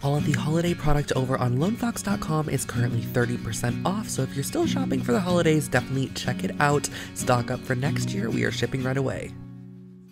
All of the holiday product over on lonefox.com is currently 30% off, so if you're still shopping for the holidays, definitely check it out. Stock up for next year. We are shipping right away.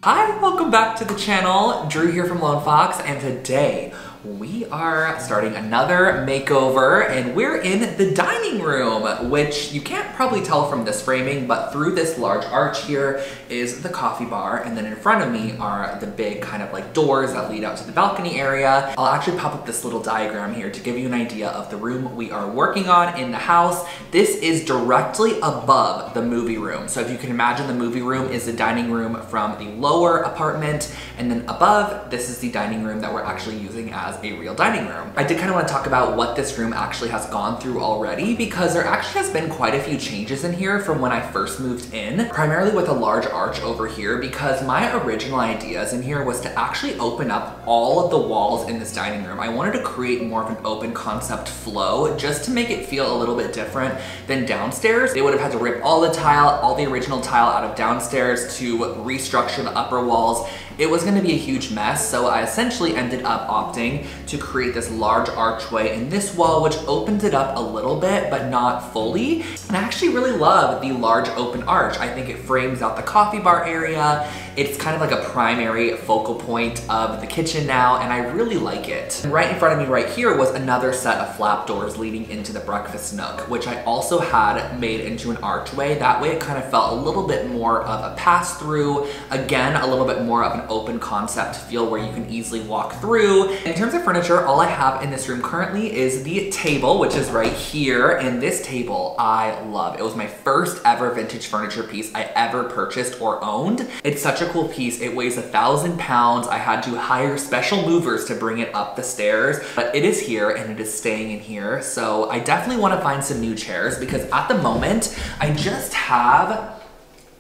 Hi, welcome back to the channel. Drew here from Lone Fox, and today we are starting another makeover and we're in the dining room, which you can't probably tell from this framing, but through this large arch here is the coffee bar. And then in front of me are the big kind of like doors that lead out to the balcony area. I'll actually pop up this little diagram here to give you an idea of the room we are working on in the house. This is directly above the movie room. So if you can imagine the movie room is the dining room from the lower apartment and then above, this is the dining room that we're actually using as a real dining room. I did kind of want to talk about what this room actually has gone through already because there actually has been quite a few changes in here from when I first moved in, primarily with a large arch over here because my original ideas in here was to actually open up all of the walls in this dining room. I wanted to create more of an open concept flow just to make it feel a little bit different than downstairs. They would have had to rip all the tile, all the original tile out of downstairs to restructure the upper walls it was gonna be a huge mess, so I essentially ended up opting to create this large archway in this wall, which opens it up a little bit, but not fully. And I actually really love the large open arch. I think it frames out the coffee bar area. It's kind of like a primary focal point of the kitchen now, and I really like it. And right in front of me right here was another set of flap doors leading into the breakfast nook, which I also had made into an archway. That way it kind of felt a little bit more of a pass through. Again, a little bit more of an open concept feel where you can easily walk through. In terms of furniture, all I have in this room currently is the table, which is right here. And this table I love. It was my first ever vintage furniture piece I ever purchased or owned. It's such a cool piece. It weighs a thousand pounds. I had to hire special movers to bring it up the stairs, but it is here and it is staying in here. So I definitely want to find some new chairs because at the moment, I just have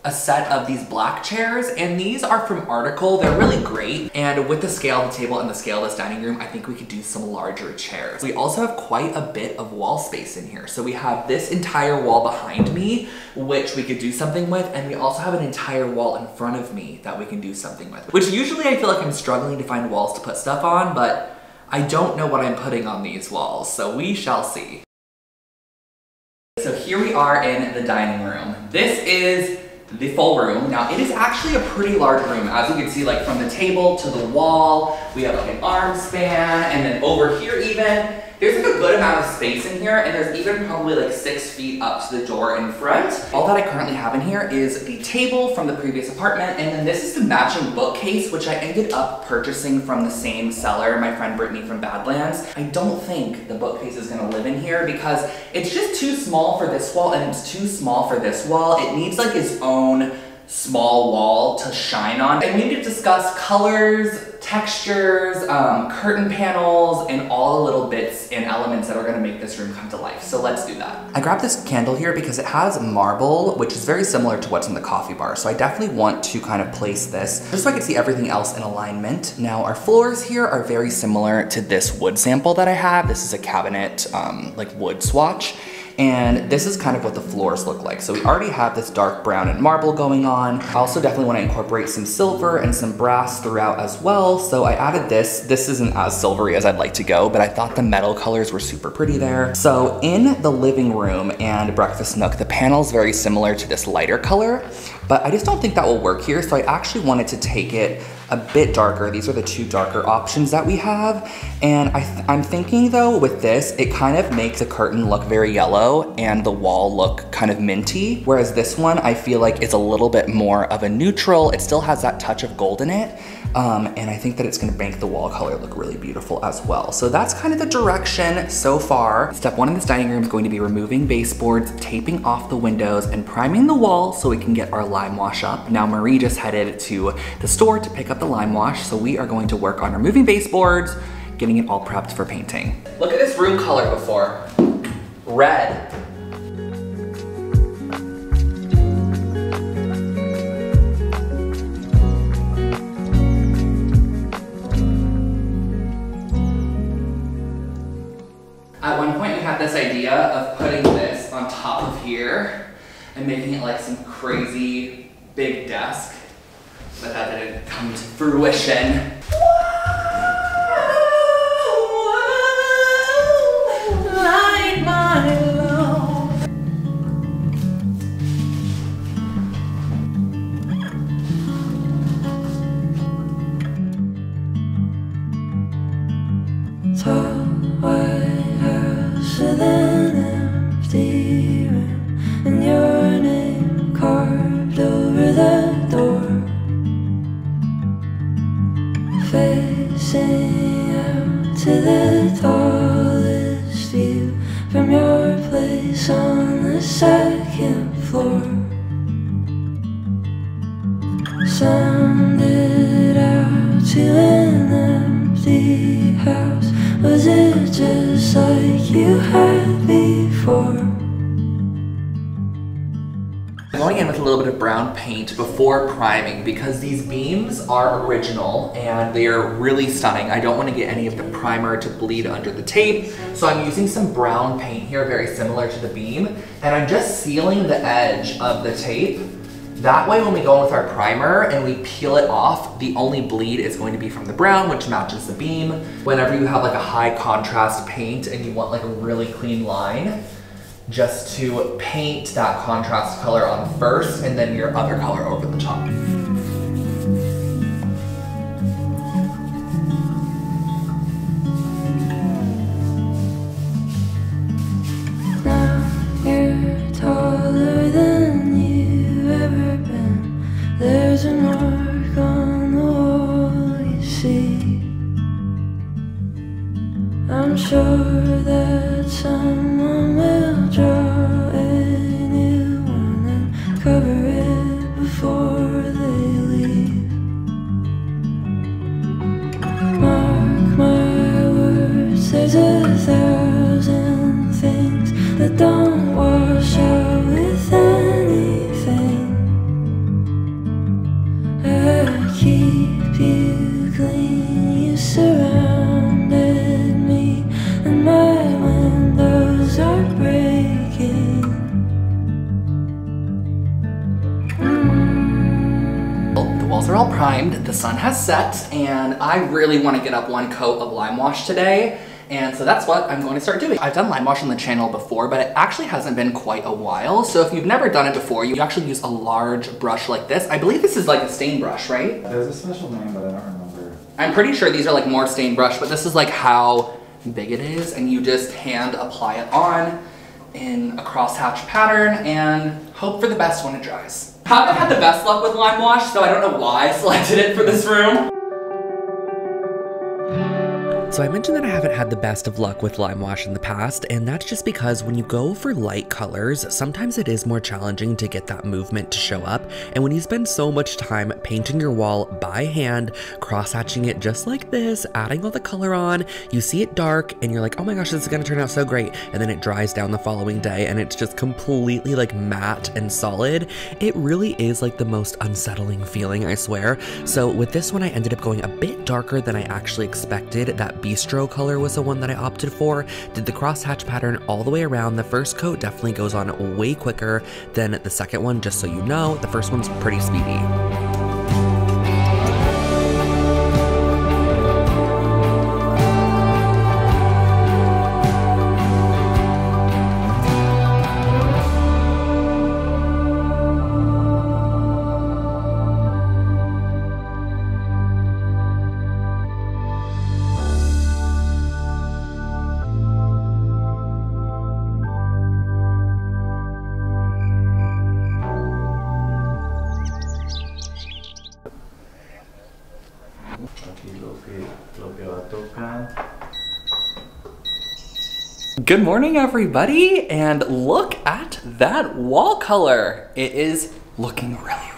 a set of these black chairs and these are from Article. They're really great. And with the scale of the table and the scale of this dining room, I think we could do some larger chairs. We also have quite a bit of wall space in here. So we have this entire wall behind me, which we could do something with. And we also have an entire wall in front of me that we can do something with, which usually I feel like I'm struggling to find walls to put stuff on, but I don't know what I'm putting on these walls. So we shall see. So here we are in the dining room. This is the full room. Now it is actually a pretty large room. As you can see, like from the table to the wall, we have like an arm span, and then over here even, there's like a good amount of space in here, and there's even probably like six feet up to the door in front. All that I currently have in here is the table from the previous apartment, and then this is the matching bookcase, which I ended up purchasing from the same seller, my friend Brittany from Badlands. I don't think the bookcase is gonna live in here because it's just too small for this wall, and it's too small for this wall. It needs like its own small wall to shine on. We need to discuss colors, textures, um, curtain panels, and all the little bits and elements that are gonna make this room come to life. So let's do that. I grabbed this candle here because it has marble, which is very similar to what's in the coffee bar. So I definitely want to kind of place this just so I can see everything else in alignment. Now our floors here are very similar to this wood sample that I have. This is a cabinet, um, like wood swatch. And this is kind of what the floors look like. So we already have this dark brown and marble going on. I also definitely wanna incorporate some silver and some brass throughout as well. So I added this. This isn't as silvery as I'd like to go, but I thought the metal colors were super pretty there. So in the living room and breakfast nook, the panel is very similar to this lighter color, but I just don't think that will work here. So I actually wanted to take it a bit darker. These are the two darker options that we have. And I am thinking though with this, it kind of makes the curtain look very yellow and the wall look kind of minty. Whereas this one, I feel like is a little bit more of a neutral. It still has that touch of gold in it. Um, and I think that it's gonna make the wall color look really beautiful as well. So that's kind of the direction so far. Step one in this dining room is going to be removing baseboards, taping off the windows, and priming the wall so we can get our lime wash up. Now Marie just headed to the store to pick up the lime wash, so we are going to work on removing baseboards, getting it all prepped for painting. Look at this room color before. Red. At one point we had this idea of putting this on top of here and making it like some crazy big desk, but that didn't come to fruition. Going in with a little bit of brown paint before priming because these beams are original and they are really stunning. I don't want to get any of the primer to bleed under the tape, so I'm using some brown paint here, very similar to the beam, and I'm just sealing the edge of the tape. That way when we go in with our primer and we peel it off, the only bleed is going to be from the brown, which matches the beam. Whenever you have like a high contrast paint and you want like a really clean line, just to paint that contrast color on first and then your other color over the top. Really want to get up one coat of lime wash today. And so that's what I'm going to start doing. I've done lime wash on the channel before, but it actually hasn't been quite a while. So if you've never done it before, you actually use a large brush like this. I believe this is like a stain brush, right? There's a special name, but I don't remember. I'm pretty sure these are like more stain brush, but this is like how big it is, and you just hand apply it on in a crosshatch pattern and hope for the best when it dries. Haven't had the best luck with lime wash, so I don't know why I selected it for this room. So I mentioned that I haven't had the best of luck with lime wash in the past, and that's just because when you go for light colors, sometimes it is more challenging to get that movement to show up. And when you spend so much time painting your wall by hand, cross-hatching it just like this, adding all the color on, you see it dark and you're like, oh my gosh, this is gonna turn out so great. And then it dries down the following day and it's just completely like matte and solid. It really is like the most unsettling feeling, I swear. So with this one, I ended up going a bit darker than I actually expected. That Bistrot color was the one that I opted for. Did the crosshatch pattern all the way around. The first coat definitely goes on way quicker than the second one, just so you know. The first one's pretty speedy. Good morning, everybody, and look at that wall color. It is looking really.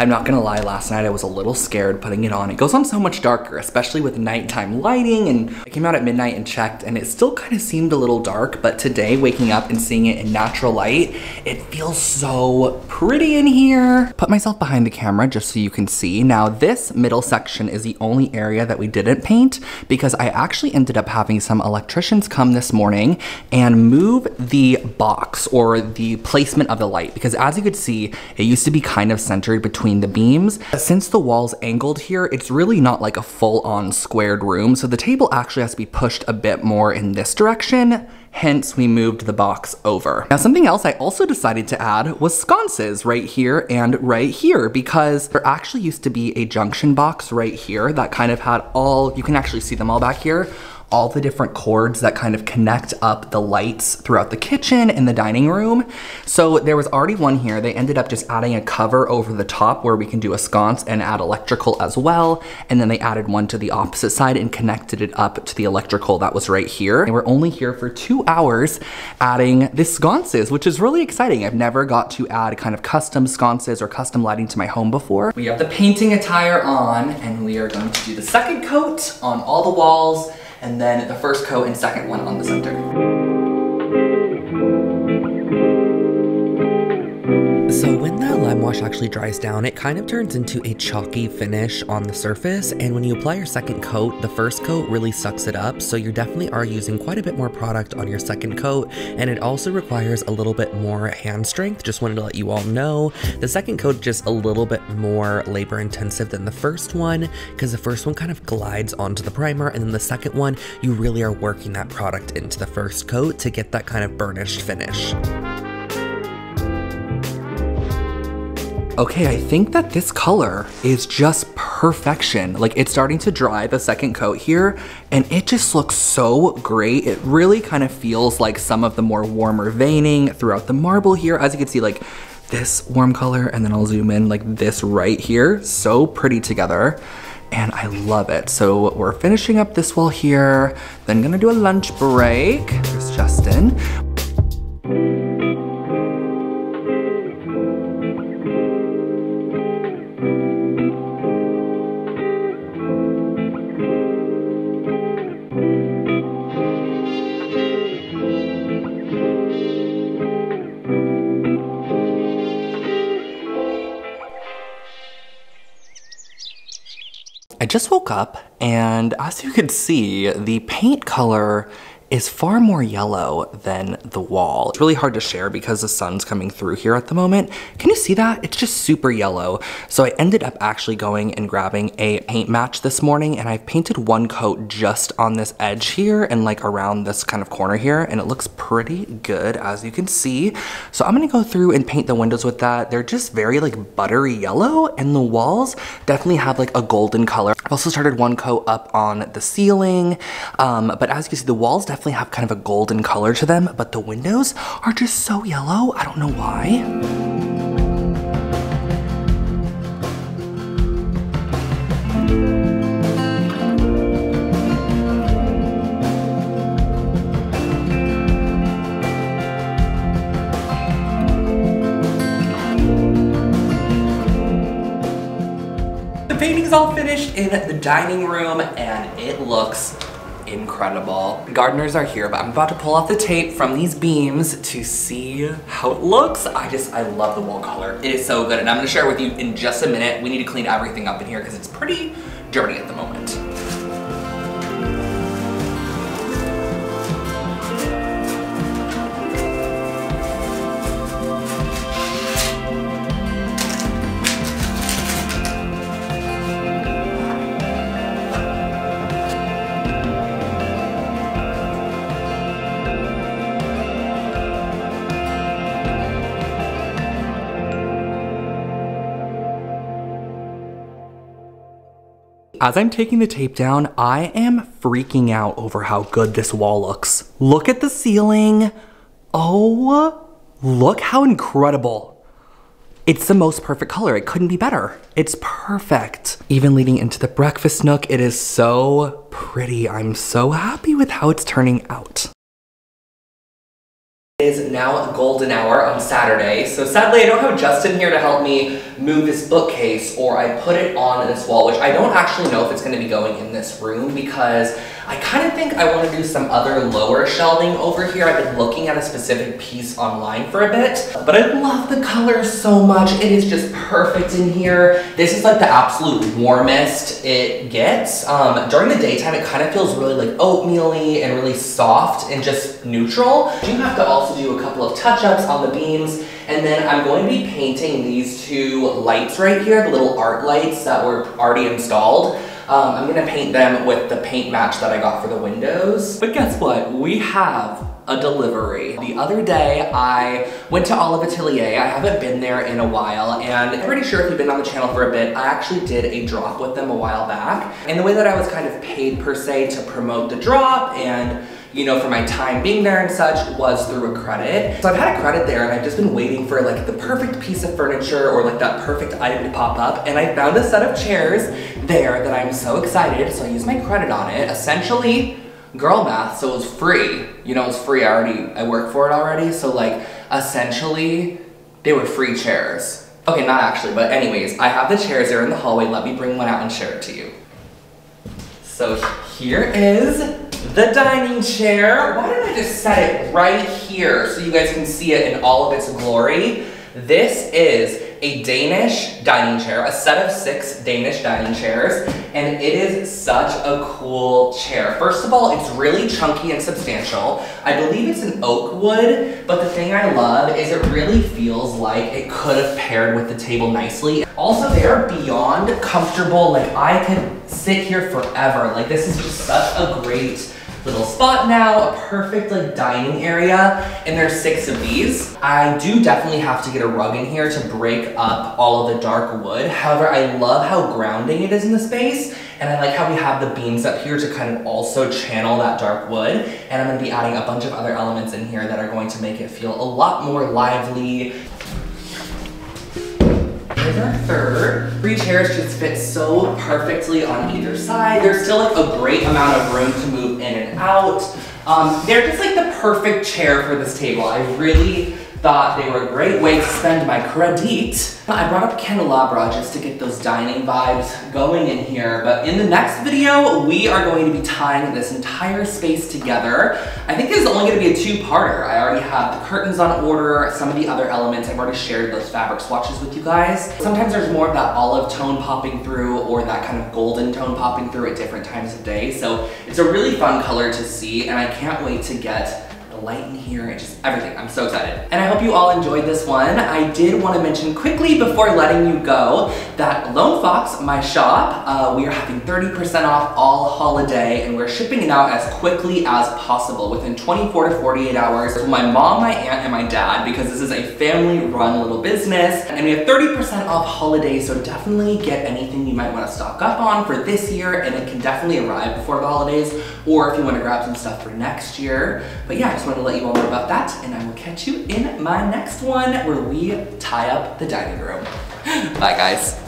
I'm not gonna lie, last night I was a little scared putting it on. It goes on so much darker, especially with nighttime lighting, and I came out at midnight and checked, and it still kind of seemed a little dark, but today, waking up and seeing it in natural light, it feels so pretty in here. Put myself behind the camera just so you can see. Now, this middle section is the only area that we didn't paint because I actually ended up having some electricians come this morning and move the box or the placement of the light because as you could see, it used to be kind of centered between the beams. Since the wall's angled here, it's really not like a full on squared room. So the table actually has to be pushed a bit more in this direction hence we moved the box over. Now something else I also decided to add was sconces right here and right here because there actually used to be a junction box right here that kind of had all, you can actually see them all back here, all the different cords that kind of connect up the lights throughout the kitchen and the dining room. So there was already one here. They ended up just adding a cover over the top where we can do a sconce and add electrical as well. And then they added one to the opposite side and connected it up to the electrical that was right here. And we're only here for two hours adding the sconces, which is really exciting. I've never got to add kind of custom sconces or custom lighting to my home before. We have the painting attire on and we are going to do the second coat on all the walls and then the first coat and second one on the center. So when the lime wash actually dries down, it kind of turns into a chalky finish on the surface, and when you apply your second coat, the first coat really sucks it up, so you definitely are using quite a bit more product on your second coat, and it also requires a little bit more hand strength, just wanted to let you all know. The second coat is just a little bit more labor intensive than the first one, because the first one kind of glides onto the primer, and then the second one, you really are working that product into the first coat to get that kind of burnished finish. Okay, I think that this color is just perfection. Like it's starting to dry the second coat here and it just looks so great. It really kind of feels like some of the more warmer veining throughout the marble here. As you can see, like this warm color and then I'll zoom in like this right here. So pretty together and I love it. So we're finishing up this wall here, then gonna do a lunch break. There's Justin. I just woke up and as you can see, the paint color is far more yellow than the wall. It's really hard to share because the sun's coming through here at the moment. Can you see that? It's just super yellow. So I ended up actually going and grabbing a paint match this morning and I've painted one coat just on this edge here and like around this kind of corner here and it looks pretty good as you can see. So I'm gonna go through and paint the windows with that. They're just very like buttery yellow and the walls definitely have like a golden color. I've also started one coat up on the ceiling, um, but as you can see, the walls definitely definitely have kind of a golden color to them, but the windows are just so yellow. I don't know why. The painting's all finished in the dining room and it looks incredible. Gardeners are here, but I'm about to pull off the tape from these beams to see how it looks. I just, I love the wall color. It is so good, and I'm gonna share with you in just a minute. We need to clean everything up in here because it's pretty dirty at the moment. As I'm taking the tape down, I am freaking out over how good this wall looks. Look at the ceiling. Oh, look how incredible. It's the most perfect color. It couldn't be better. It's perfect. Even leading into the breakfast nook, it is so pretty. I'm so happy with how it's turning out. It is now golden hour on Saturday, so sadly I don't have Justin here to help me move this bookcase or I put it on this wall, which I don't actually know if it's going to be going in this room because I kind of think I want to do some other lower shelving over here. I've been looking at a specific piece online for a bit, but I love the color so much. It is just perfect in here. This is like the absolute warmest it gets. Um, during the daytime, it kind of feels really like oatmeal-y and really soft and just neutral. You have to also do a couple of touch-ups on the beams and then I'm going to be painting these two lights right here, the little art lights that were already installed. Um, I'm gonna paint them with the paint match that I got for the windows. But guess what? We have a delivery. The other day, I went to Olive Atelier. I haven't been there in a while, and I'm pretty sure if you've been on the channel for a bit, I actually did a drop with them a while back. And the way that I was kind of paid per se to promote the drop and you know, for my time being there and such was through a credit. So I've had a credit there and I've just been waiting for like the perfect piece of furniture or like that perfect item to pop up. And I found a set of chairs there that I'm so excited. So I used my credit on it. Essentially, girl math, so it was free. You know, it was free. I already, I work for it already. So like, essentially, they were free chairs. Okay, not actually, but anyways, I have the chairs there in the hallway. Let me bring one out and share it to you. So here is the dining chair. Why don't I just set it right here so you guys can see it in all of its glory? This is a Danish dining chair, a set of six Danish dining chairs, and it is such a cool chair. First of all, it's really chunky and substantial. I believe it's an oak wood, but the thing I love is it really feels like it could have paired with the table nicely. Also, they are beyond comfortable. Like, I could sit here forever. Like, this is just such a great little spot now, a perfect like dining area, and there's six of these. I do definitely have to get a rug in here to break up all of the dark wood. However, I love how grounding it is in the space, and I like how we have the beams up here to kind of also channel that dark wood. And I'm gonna be adding a bunch of other elements in here that are going to make it feel a lot more lively, Here's our third. Three chairs just fit so perfectly on either side. There's still like a great amount of room to move in and out. Um, they're just like the perfect chair for this table. I really thought they were a great way to spend my credit. I brought up candelabra just to get those dining vibes going in here, but in the next video, we are going to be tying this entire space together. I think this is only gonna be a two-parter. I already have the curtains on order, some of the other elements, I've already shared those fabric swatches with you guys. Sometimes there's more of that olive tone popping through or that kind of golden tone popping through at different times of day, so it's a really fun color to see, and I can't wait to get light in here, and just everything. I'm so excited. And I hope you all enjoyed this one. I did want to mention quickly before letting you go that Lone Fox, my shop, uh, we are having 30% off all holiday and we're shipping it out as quickly as possible within 24 to 48 hours for my mom, my aunt, and my dad because this is a family run little business and we have 30% off holiday so definitely get anything you might want to stock up on for this year and it can definitely arrive before the holidays or if you want to grab some stuff for next year. But yeah, wanted to let you all know about that and I will catch you in my next one where we tie up the dining room. Bye guys.